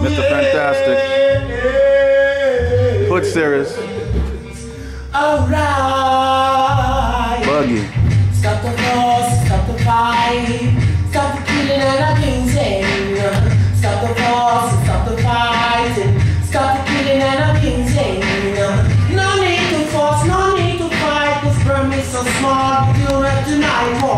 Mr. Fantastic. Hood. All right. Buggy. so small, you'll recognize more.